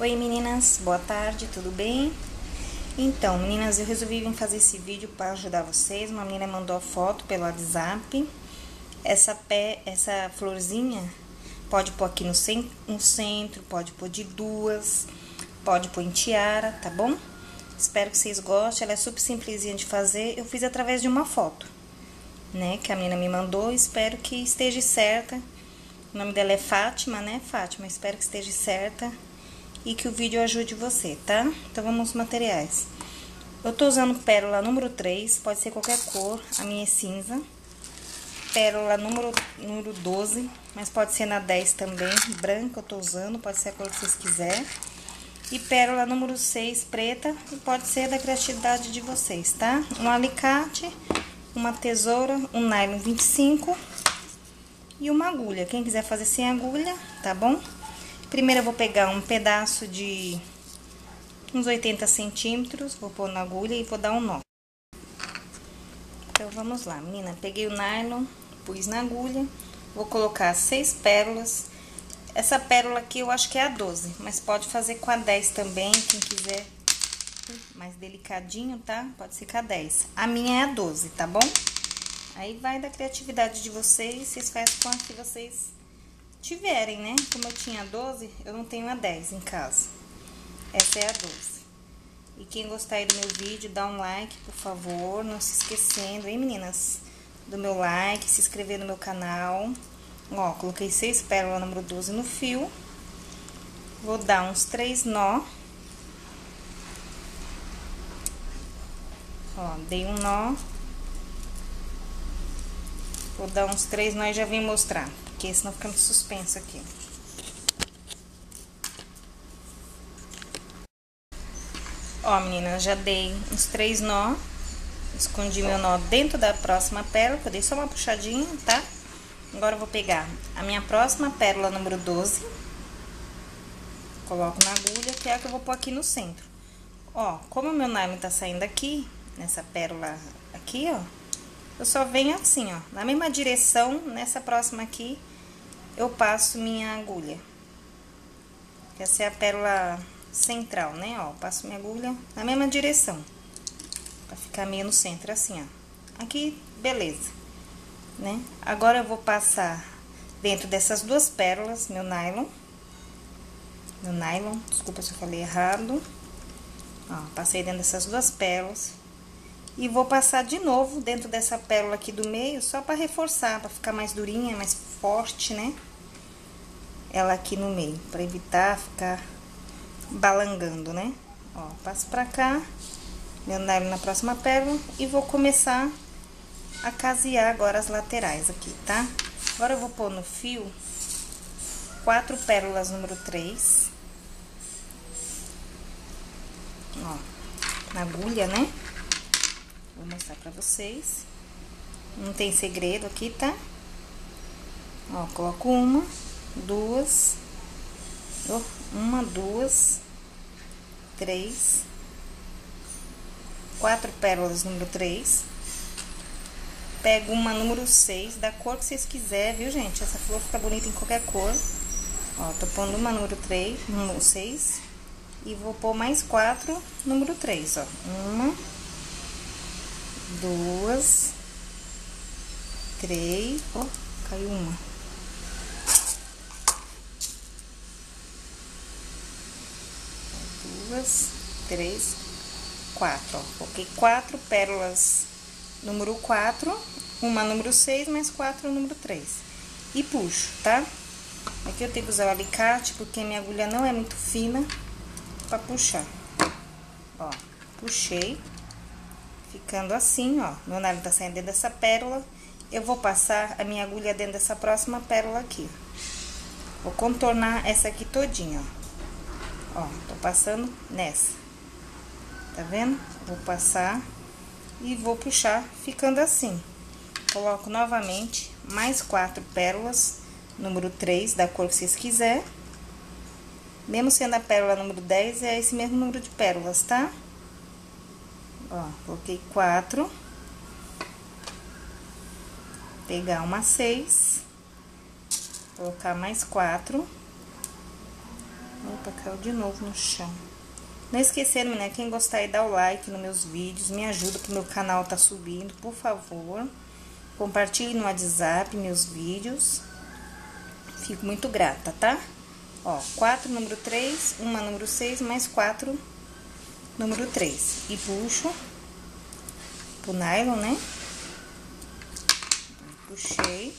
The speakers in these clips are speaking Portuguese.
Oi meninas, boa tarde, tudo bem? Então, meninas, eu resolvi vir fazer esse vídeo para ajudar vocês. Uma menina mandou a foto pelo WhatsApp. Essa pé, essa florzinha, pode pôr aqui no, cent no centro, pode pôr de duas, pode pôr em tiara, tá bom? Espero que vocês gostem, ela é super simplesinha de fazer. Eu fiz através de uma foto, né, que a menina me mandou. Espero que esteja certa. O nome dela é Fátima, né, Fátima? Espero que esteja certa e que o vídeo ajude você, tá? Então, vamos aos materiais. Eu tô usando pérola número 3, pode ser qualquer cor, a minha é cinza. Pérola número, número 12, mas pode ser na 10 também, branca eu tô usando, pode ser a cor que vocês quiserem. E pérola número 6, preta, pode ser da criatividade de vocês, tá? Um alicate, uma tesoura, um nylon 25 e uma agulha. Quem quiser fazer sem agulha, tá bom? Primeiro eu vou pegar um pedaço de uns 80 centímetros, vou pôr na agulha e vou dar um nó. Então, vamos lá, menina. Peguei o nylon, pus na agulha, vou colocar seis pérolas. Essa pérola aqui eu acho que é a 12, mas pode fazer com a 10 também, quem quiser mais delicadinho, tá? Pode ser com a 10. A minha é a 12, tá bom? Aí vai da criatividade de vocês, vocês fazem com a que vocês tiverem, né? Como eu tinha 12, eu não tenho a 10 em casa. Essa é a 12. E quem gostar aí do meu vídeo, dá um like, por favor. Não se esquecendo, hein, meninas? Do meu like, se inscrever no meu canal. Ó, coloquei seis pérolas número 12 no fio. Vou dar uns três nó. Ó, dei um nó. Vou dar uns três nó e já vim mostrar porque senão fica muito suspenso aqui. Ó, menina, já dei uns três nó. Escondi meu nó dentro da próxima pérola, eu dei só uma puxadinha, tá? Agora eu vou pegar a minha próxima pérola número 12. Coloco na agulha, que é a que eu vou pôr aqui no centro. Ó, como o meu nylon tá saindo aqui, nessa pérola aqui, ó, eu só venho assim, ó, na mesma direção, nessa próxima aqui, eu passo minha agulha. Essa é a pérola central, né, ó, passo minha agulha na mesma direção. Pra ficar meio no centro, assim, ó. Aqui, beleza, né? Agora, eu vou passar dentro dessas duas pérolas, meu nylon. Meu nylon, desculpa se eu falei errado. Ó, passei dentro dessas duas pérolas. E vou passar de novo dentro dessa pérola aqui do meio, só pra reforçar, pra ficar mais durinha, mais forte, né? Ela aqui no meio, pra evitar ficar balangando, né? Ó, passo pra cá, meu nylon na próxima pérola e vou começar a casear agora as laterais aqui, tá? Agora eu vou pôr no fio quatro pérolas número 3. Ó, na agulha, né? Vou mostrar pra vocês. Não tem segredo aqui, tá? Ó, coloco uma, duas, uma, duas, três, quatro pérolas número três. Pego uma número seis, da cor que vocês quiserem, viu, gente? Essa flor fica bonita em qualquer cor. Ó, tô pondo uma número três, número seis. E vou pôr mais quatro, número três, ó. Uma, duas, três, ó, caiu uma. Duas, três, quatro, ó. Coloquei quatro pérolas número quatro, uma número seis, mais quatro número três. E puxo, tá? Aqui eu tenho que usar o alicate, porque minha agulha não é muito fina pra puxar. Ó, puxei ficando assim, ó. Meu nylon tá saindo dentro dessa pérola. Eu vou passar a minha agulha dentro dessa próxima pérola aqui. Vou contornar essa aqui todinha, ó. Ó, tô passando nessa. Tá vendo? Vou passar e vou puxar ficando assim. Coloco novamente mais quatro pérolas, número 3, da cor que vocês quiserem. Mesmo sendo a pérola número 10, é esse mesmo número de pérolas, tá? Ó, coloquei quatro. Pegar uma seis. Colocar mais quatro. Opa, caiu de novo no chão. Não esquecendo, né? Quem gostar aí, dá o like nos meus vídeos. Me ajuda que meu canal tá subindo, por favor. Compartilhe no WhatsApp meus vídeos. Fico muito grata, tá? Ó, 4, número 3, uma número 6, mais 4, número 3. E puxo pro nylon, né? Puxei.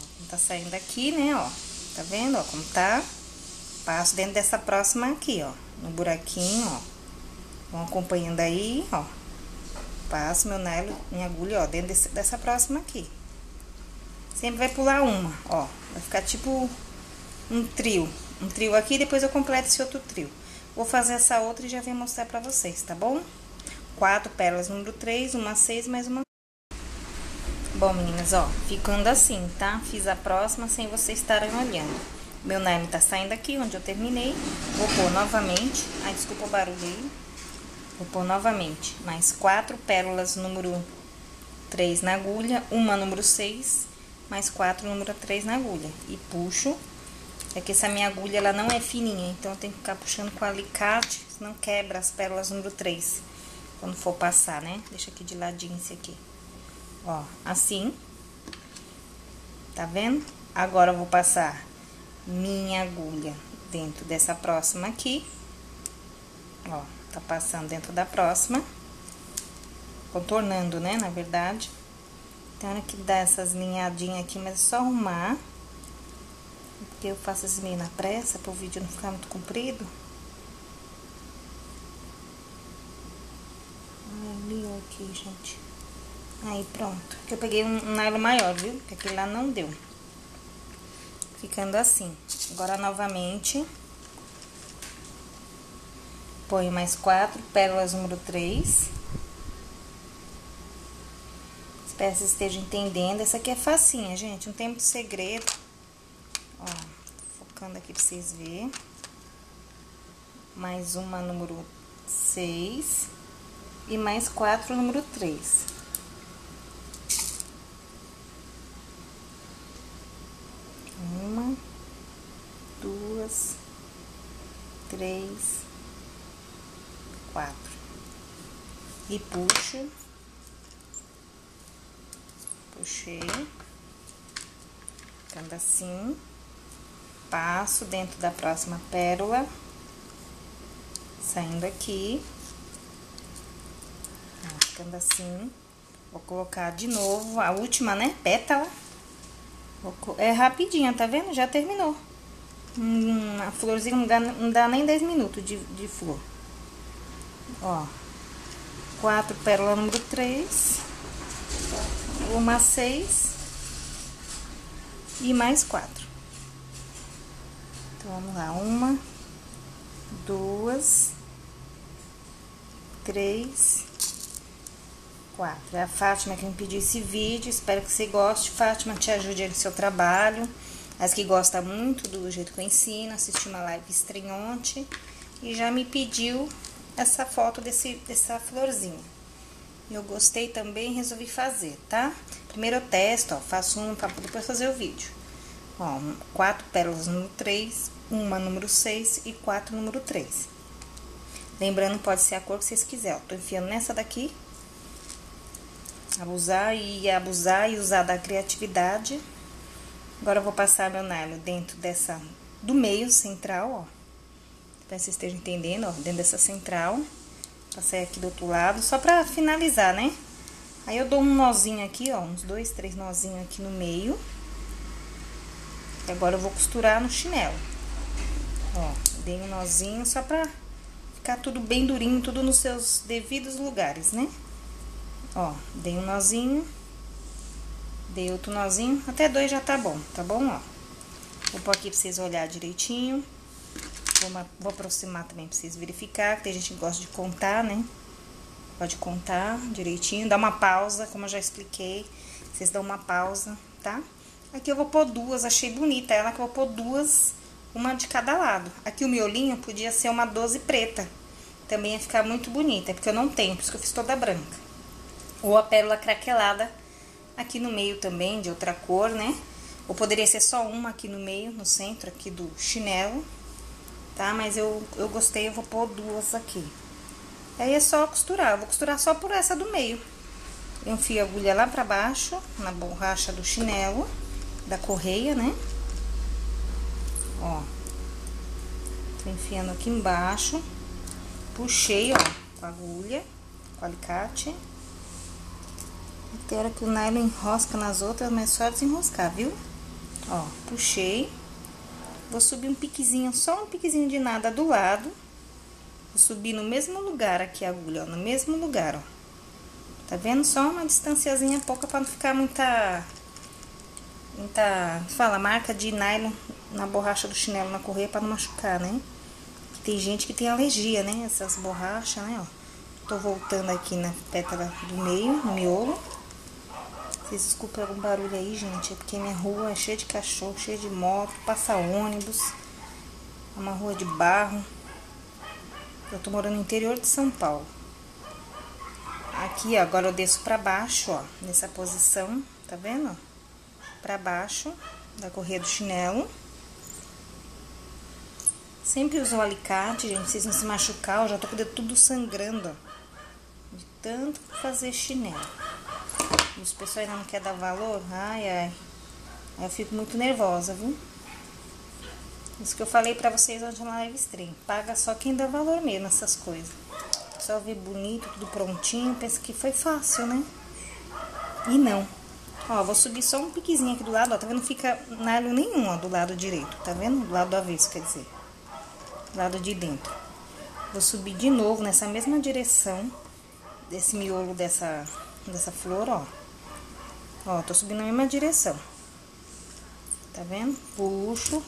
Ó, tá saindo aqui, né, ó. Tá vendo, ó, como tá? Passo dentro dessa próxima aqui, ó. No buraquinho, ó. Vão acompanhando aí, ó. Passo meu nylon, minha agulha, ó, dentro desse, dessa próxima aqui. Sempre vai pular uma, ó. Vai ficar tipo um trio. Um trio aqui, depois eu completo esse outro trio. Vou fazer essa outra e já venho mostrar pra vocês, tá bom? Quatro pérolas número 3, uma 6, mais uma... Bom, meninas, ó, ficando assim, tá? Fiz a próxima sem vocês estarem olhando. Meu nylon tá saindo aqui, onde eu terminei. Vou pôr novamente. Ai, desculpa o barulho aí. Vou pôr novamente mais quatro pérolas número 3 na agulha, uma número 6, mais quatro número 3 na agulha. E puxo é que essa minha agulha, ela não é fininha, então eu tenho que ficar puxando com alicate, senão quebra as pérolas número 3. Quando for passar, né? Deixa aqui de ladinho esse aqui. Ó, assim. Tá vendo? Agora eu vou passar minha agulha dentro dessa próxima aqui. Ó, tá passando dentro da próxima. Contornando, né, na verdade. Tem hora que dá essas linhadinhas aqui, mas é só arrumar. Porque eu faço assim meio na pressa, para o vídeo não ficar muito comprido. Ali, aqui, gente. Aí, pronto. Eu peguei um nylon maior, viu? Porque aquele lá não deu. Ficando assim. Agora, novamente. Ponho mais quatro pérolas número três. Espero que vocês estejam entendendo. Essa aqui é facinha, gente. Não tem muito segredo. Ó, focando aqui pra vocês verem. Mais uma número 6. E mais quatro número 3. Uma, duas, três, quatro. E puxo. Puxei. Ficando assim passo dentro da próxima pérola, saindo aqui, ficando assim. Vou colocar de novo a última, né, pétala. É rapidinho, tá vendo? Já terminou. A florzinha não dá, não dá nem 10 minutos de, de flor. Ó, quatro pérolas número 3, uma 6 e mais quatro. Então, vamos lá. Uma, duas, três, quatro. É a Fátima que me pediu esse vídeo. Espero que você goste. Fátima, te ajude no seu trabalho. As que gostam muito do jeito que eu ensino, assisti uma live estranhante e já me pediu essa foto desse, dessa florzinha. Eu gostei também e resolvi fazer, tá? Primeiro eu testo, ó, faço um pra depois fazer o vídeo. Ó, quatro pérolas no três, uma número 6 e 4 número 3. Lembrando, pode ser a cor que vocês quiserem. Ó, tô enfiando nessa daqui. Abusar e abusar e usar da criatividade. Agora, eu vou passar meu nylon dentro dessa, do meio central, ó. Pra vocês estejam entendendo, ó, dentro dessa central. Passei aqui do outro lado, só pra finalizar, né? Aí, eu dou um nozinho aqui, ó, uns dois, três nozinhos aqui no meio. E agora, eu vou costurar no chinelo. Ó, dei um nozinho só pra ficar tudo bem durinho, tudo nos seus devidos lugares, né? Ó, dei um nozinho, dei outro nozinho, até dois já tá bom, tá bom, ó? Vou pôr aqui pra vocês olharem direitinho. Vou, vou aproximar também pra vocês verificar, tem gente que gosta de contar, né? Pode contar direitinho, dá uma pausa, como eu já expliquei. Vocês dão uma pausa, tá? Aqui eu vou pôr duas, achei bonita ela, que eu vou pôr duas uma de cada lado. Aqui o miolinho podia ser uma 12 preta. Também ia ficar muito bonita, porque eu não tenho, por isso que eu fiz toda branca. Ou a pérola craquelada aqui no meio também, de outra cor, né? Ou poderia ser só uma aqui no meio, no centro aqui do chinelo. tá? Mas eu, eu gostei, eu vou pôr duas aqui. Aí é só costurar, eu vou costurar só por essa do meio. Eu enfio a agulha lá pra baixo, na borracha do chinelo, da correia, né? Ó. Tô enfiando aqui embaixo. Puxei, ó, com a agulha, com o alicate. Tem hora que o nylon enrosca nas outras, mas só desenroscar, viu? Ó, puxei. Vou subir um piquezinho, só um piquezinho de nada do lado. Vou subir no mesmo lugar aqui a agulha, ó, no mesmo lugar, ó. Tá vendo? Só uma distanciazinha pouca pra não ficar muita... Muita... Fala, marca de nylon na borracha do chinelo na correia pra não machucar, né? Tem gente que tem alergia, né? Essas borrachas, né, ó. Tô voltando aqui na pétala do meio, no miolo. Vocês desculpem algum barulho aí, gente. É porque minha rua é cheia de cachorro, cheia de moto, passa ônibus. É uma rua de barro. Eu tô morando no interior de São Paulo. Aqui, ó, agora eu desço pra baixo, ó. Nessa posição, tá vendo? Pra baixo da correia do chinelo. Sempre uso o alicate, gente, vocês não se machucar. Eu já tô com o dedo tudo sangrando, ó. De tanto fazer chinelo. E os pessoal ainda não quer dar valor, ai, ai. Eu fico muito nervosa, viu? Isso que eu falei pra vocês ontem na live stream. Paga só quem dá valor mesmo nessas coisas. Só ver bonito, tudo prontinho, pensa que foi fácil, né? E não. Ó, vou subir só um piquezinho aqui do lado, ó. Tá vendo? Não fica nalho nenhum, ó, do lado direito. Tá vendo? Do lado do avesso, quer dizer. Do lado de dentro. Vou subir de novo nessa mesma direção desse miolo dessa, dessa flor, ó. Ó, tô subindo na mesma direção. Tá vendo? Puxo.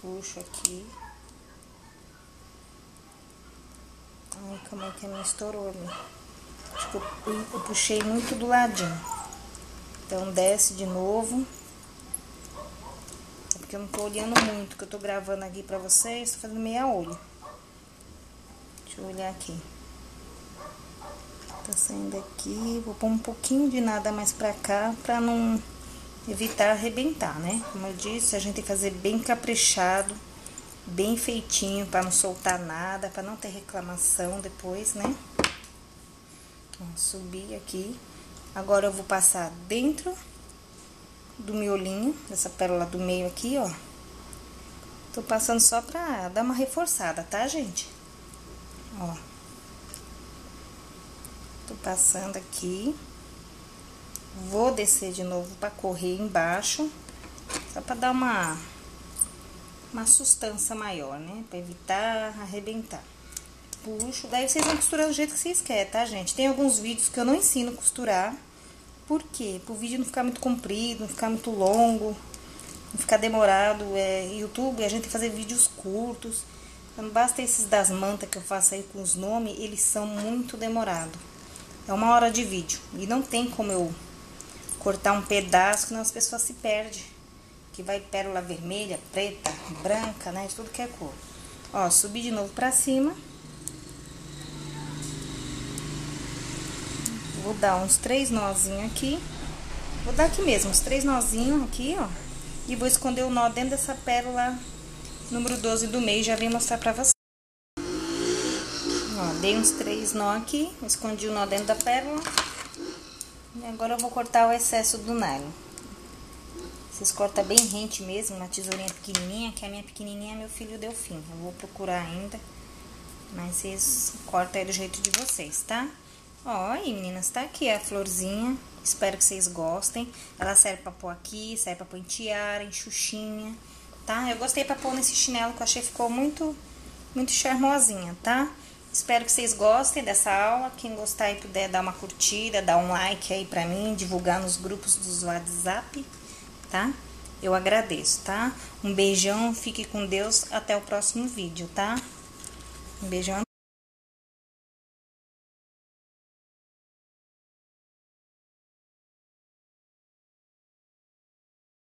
Puxo aqui. Ai, como é que minha estourou ali? Acho que eu, eu puxei muito do ladinho. Então, desce de novo. É porque eu não tô olhando muito, que eu tô gravando aqui pra vocês, tô fazendo meia olho. Deixa eu olhar aqui. Tá saindo aqui, vou pôr um pouquinho de nada mais pra cá, pra não evitar arrebentar, né? Como eu disse, a gente tem que fazer bem caprichado, bem feitinho, pra não soltar nada, pra não ter reclamação depois, né? Vou subir aqui. Agora eu vou passar dentro do miolinho, dessa pérola do meio aqui, ó. Tô passando só pra dar uma reforçada, tá, gente? Ó. Tô passando aqui. Vou descer de novo pra correr embaixo. Só pra dar uma, uma sustância maior, né? Pra evitar arrebentar. Puxo. Daí vocês vão costurar do jeito que vocês querem, tá, gente? Tem alguns vídeos que eu não ensino costurar. Por quê? Pro vídeo não ficar muito comprido, não ficar muito longo, não ficar demorado. É, YouTube, a gente tem que fazer vídeos curtos. Não basta esses das mantas que eu faço aí com os nomes, eles são muito demorados. É uma hora de vídeo. E não tem como eu cortar um pedaço, senão as pessoas se perdem. Que vai pérola vermelha, preta, branca, né? De tudo que é cor. Ó, subi de novo pra cima. Vou dar uns três nozinhos aqui. Vou dar aqui mesmo, uns três nozinhos aqui, ó. E vou esconder o nó dentro dessa pérola número 12 do meio. Já vim mostrar pra vocês. Ó, dei uns três nó aqui, escondi o nó dentro da pérola. E agora eu vou cortar o excesso do nylon. Vocês cortam bem rente mesmo, uma tesourinha pequenininha, que a minha pequenininha meu filho deu fim. Eu vou procurar ainda, mas vocês cortam aí do jeito de vocês, tá? Ó, aí meninas, tá aqui a florzinha, espero que vocês gostem. Ela serve pra pôr aqui, serve pra pôr em tiara, em xuxinha, tá? Eu gostei pra pôr nesse chinelo que eu achei ficou muito, muito charmosinha, tá? Espero que vocês gostem dessa aula. Quem gostar e puder dar uma curtida, dar um like aí pra mim, divulgar nos grupos dos WhatsApp, tá? Eu agradeço, tá? Um beijão, fique com Deus, até o próximo vídeo, tá? Um beijão.